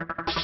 you